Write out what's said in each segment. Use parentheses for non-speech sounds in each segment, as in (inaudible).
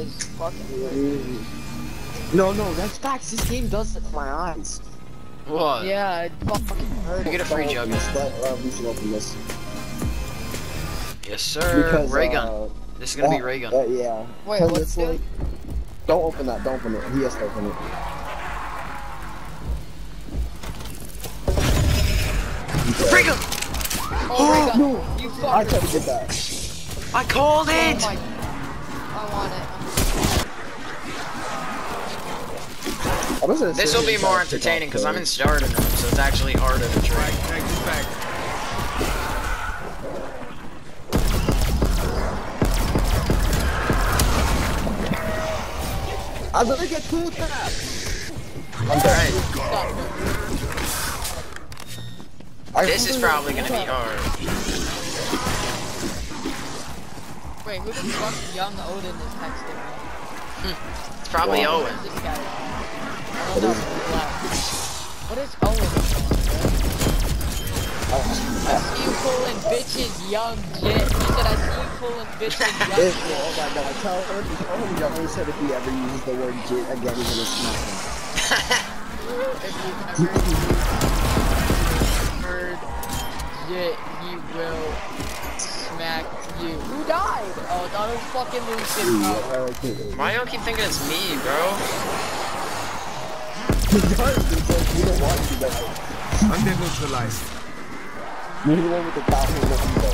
eyes fucking No, no, that's facts. This game does it to my eyes. What? Yeah, it fucking hurt. You get a free Don't jug. open this, but, we should open this. Yes, sir. Because, ray gun. uh, this is gonna be uh, ray gun. Uh, yeah. Wait, what's it's it? like, Don't open that. Don't open it. He has to open it. ray gun! Oh (gasps) my god, no. you I fucker. tried to get that. I called Oh it! my. I want it. I was gonna This will be more entertaining because I'm in starter mode, so it's actually harder to trade. Take this. I'm gonna get two taps. I'm dead. Alright, this is probably gonna be hard. Wait, who the fuck young Odin is texting me? It's probably Wow. Owen. This guy. I don't know. What is Owen doing? I see you pulling bitches, young jit. He said I see you pulling bitches, (laughs) young jit. oh my god, tell him, tell him Young said if he ever uses the word jit again, he's gonna smack him. Jit, he will smack you. Who died? Oh, it's Auto fucking Lucian. Yeah, bro. I. Why y'all keep thinking it's me, bro? He does, it's like, you don't want to die. Undead neutralized. You're the one with the top hand of ego.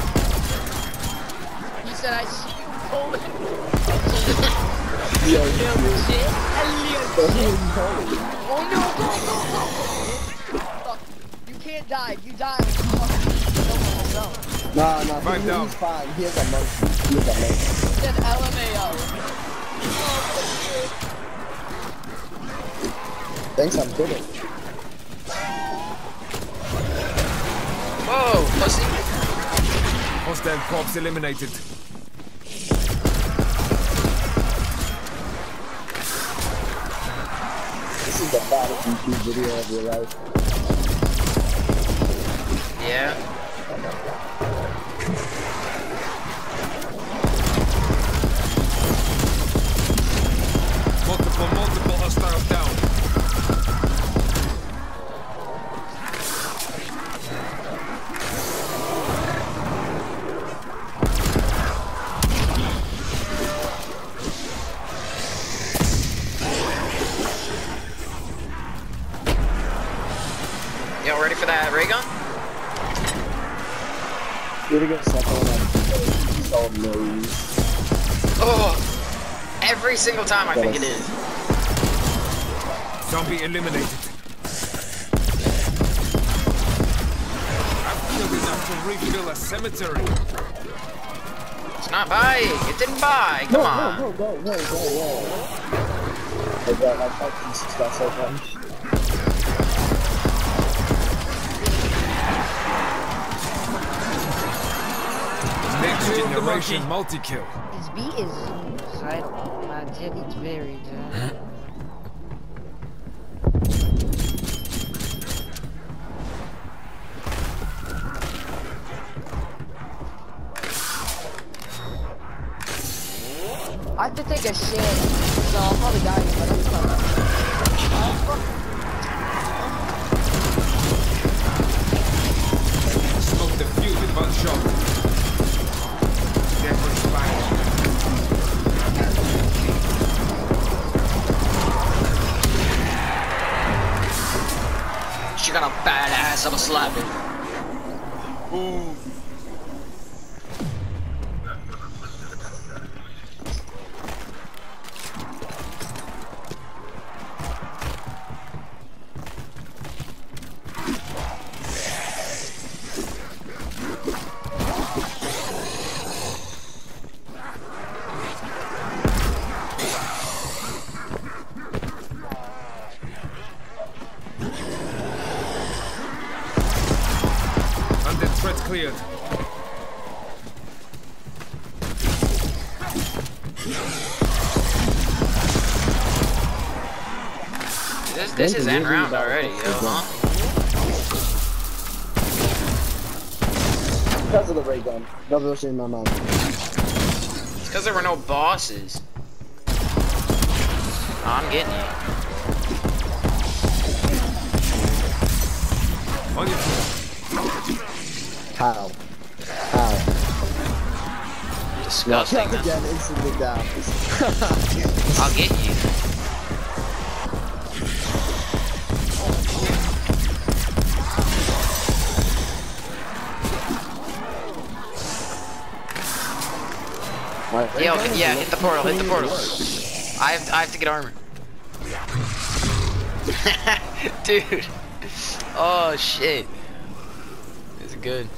He said I see you pulling (laughs) Yeah, little jit, a little jit. yeah. Oh no, go, go, go! Fuck. You can't die. You die. Fuck. No, no, no. Nah, nah, Five he's, down. he's fine. He has a monkey. He has a monkey. He said LMAO. Thanks, I'm good at Whoa, pussy. Hostile corpse eliminated. This is the baddest YouTube video of your life. Yeah. That ray gun? You're gonna get second one. He's all nose. Oh, every single time I think it is. Zombie eliminated. I've killed enough to refill a cemetery. It's not buying. It didn't buy. Come no, on. No, no, no, no, no, no. I got my fucking success open. Next generation multi-kill. His beat is suicidal. My jit is very good. I have to take a shit, so I'll probably die, but I'm coming. Slap it. This this is end round already, yo, huh? Because of the ray gun. That was in my mind. It's because there were no bosses. I'm getting you. On your feet. How? How? Disgusting. man. Again, instantly down. I'll get you. Yeah, hit the portal, hit the portal. I have, I have to get armor. (laughs) Dude. Oh shit. Is good.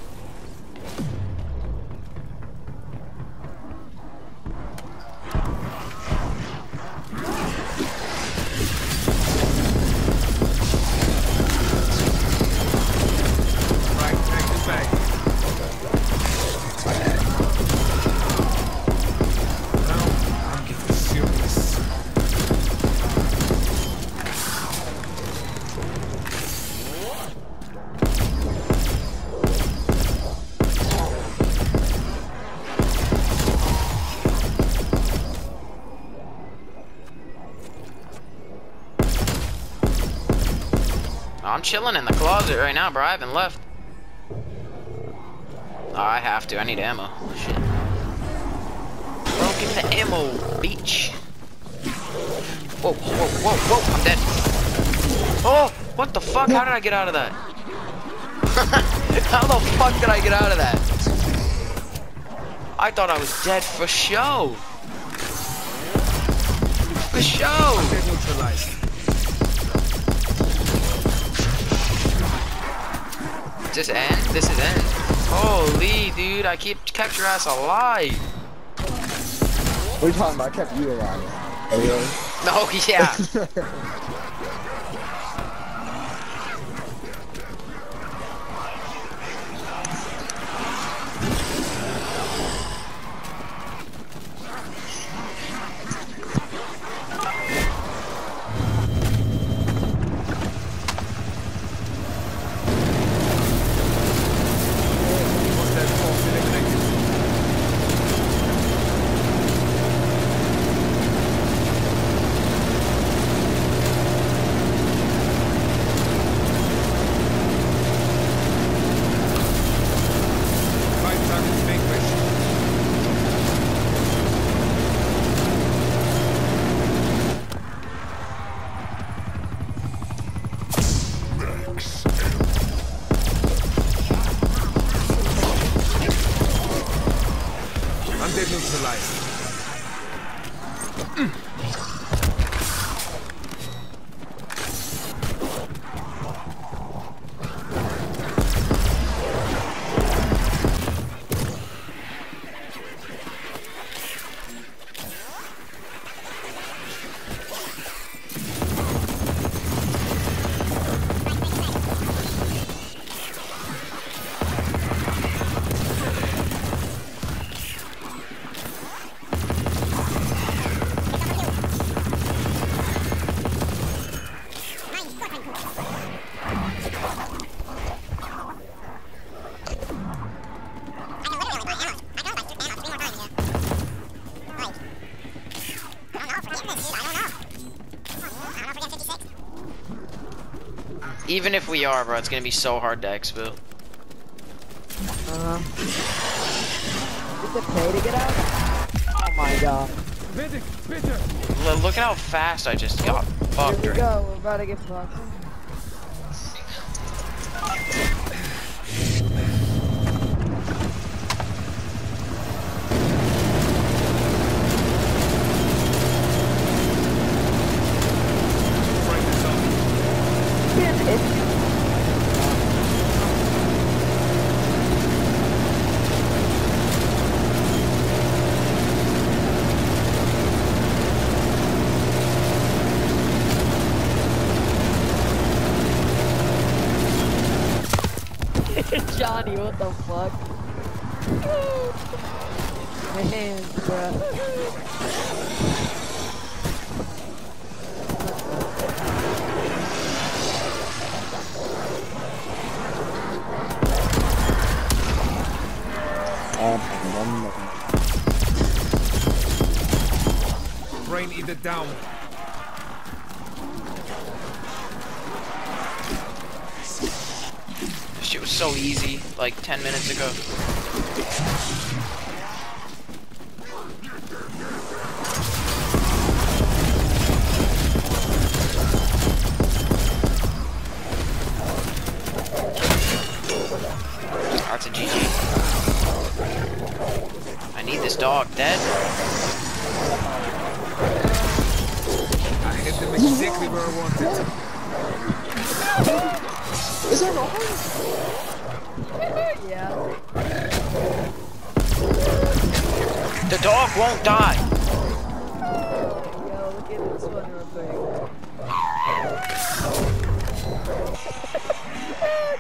I'm chilling in the closet right now, bro. I haven't left. Oh, I have to. I need ammo. Shit. Bro, give me the ammo, beach. Whoa, whoa, whoa, whoa. I'm dead. Oh, what the fuck? How did I get out of that? (laughs) How the fuck did I get out of that? I thought I was dead for show. For show. This end? This is end. Holy, dude, I keep kept your ass alive. What are you talking about? I kept you alive. Really? (laughs) Oh, yeah. (laughs) Even if we are, bro, it's gonna be so hard to. Uh, is it pay to get out? Oh my god. Look at how fast I just got fucked. Here we go, we're about to get fucked. Friend is up. Damn it. Johnny, what the fuck? Hands, bruh. Brain eater down. So easy like 10 minutes ago. The dog won't die. (laughs)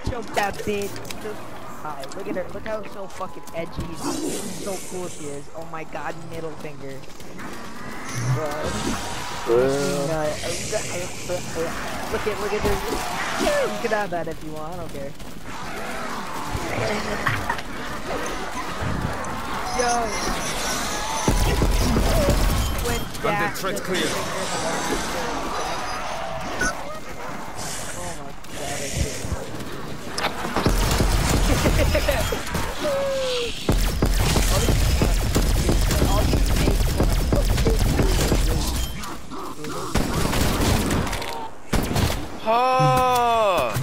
Choke that bitch. Hi, look at her. Look how so fucking edgy. So cool she is. Oh my god, middle finger. Look at look at this. You can have that if you want. I don't care. (laughs) Yo. When Gun that the threat clear. finger Oh my god, I (laughs) can't. All these Oh.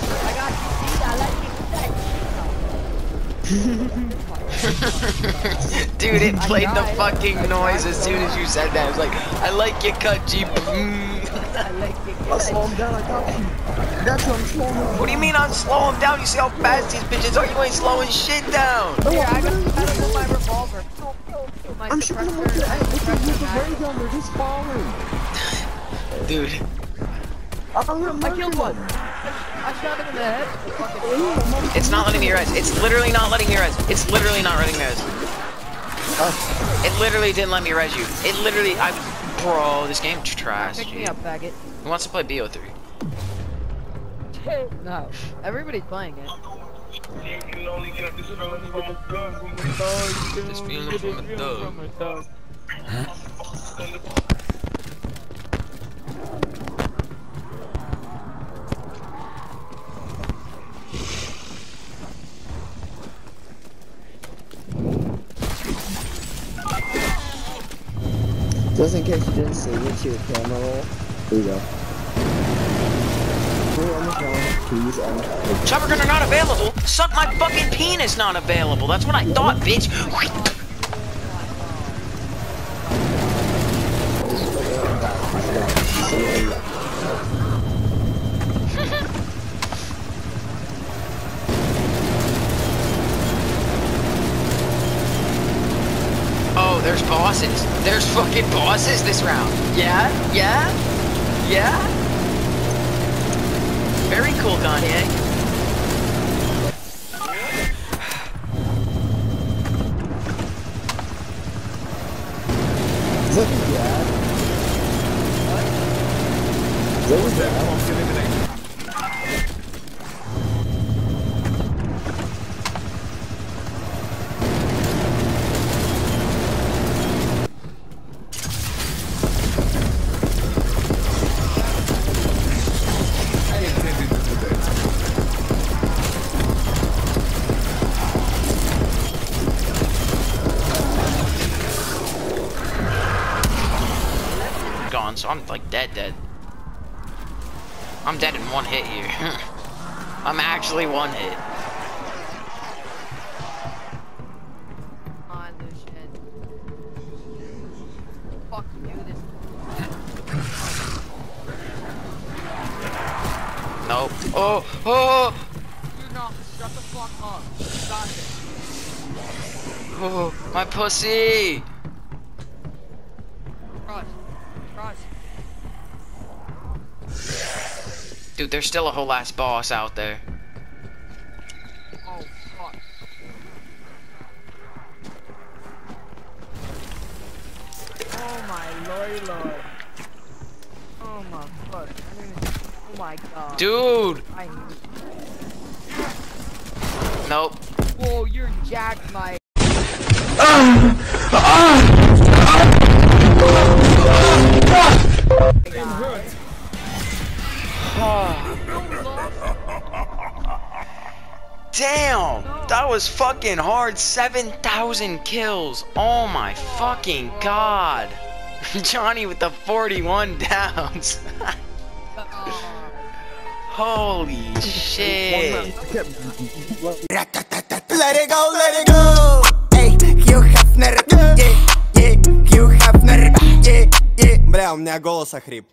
I got you, see, I like you. (laughs) Dude, it played the fucking noise as soon as you said that. I was like, I like your cut, G. I like you. I'll slow him down, I got you. That's what I'm slowing What do you mean I'm slowing him down? You see how fast these bitches are? You ain't slowing shit down. No, I got, gonna- I got my revolver. My I'm shooting with suppressor- the, I, with the, with the ray gun, they're just falling. (laughs) Dude. I killed one. I shot him in the head. Fucking Ooh, I'm gonna- It's not letting me res. It's literally not letting me res. It's literally not letting me res. Oh, It literally didn't let me res you. It literally, I, bro, this game's trash, Pick me G. up, faggot. Who wants to play BO3? No, everybody's playing it. This feeling from a thug. Just in case you didn't see it, your camera roll. Here you go. Chopper gunner not available. Suck my fucking penis not available. That's what I thought, bitch. Oh, there's bosses. There's fucking bosses this round. Yeah? Yeah? Yeah? Very cool, Kanye. That dad? Is that your dad? So I'm like dead, dead. I'm dead in one hit here. (laughs) I'm actually one hit. On this shit. Fuck you, this. Nope. Oh, oh, You not shut the fuck up. Stop it. oh, my pussy. Dude, there's still a whole ass boss out there. Oh, fuck. Oh my lordy lord. Oh my fuck. I mean, oh my god. Dude. I. Nope. Whoa, you're jacked, my. It Damn! That was fucking hard. 7,000 kills. Oh my fucking god. (laughs) Johnny with the 41 downs. (laughs) Holy shit. Let it go, let it go. Hey, you have nerve. Yeah, yeah, You have nerve. Yeah, yeah. Бля, у меня голос охрип.